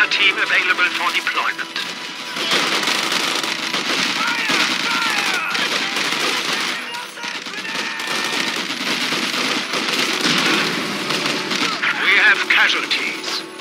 Hunter team available for deployment. we have casualties.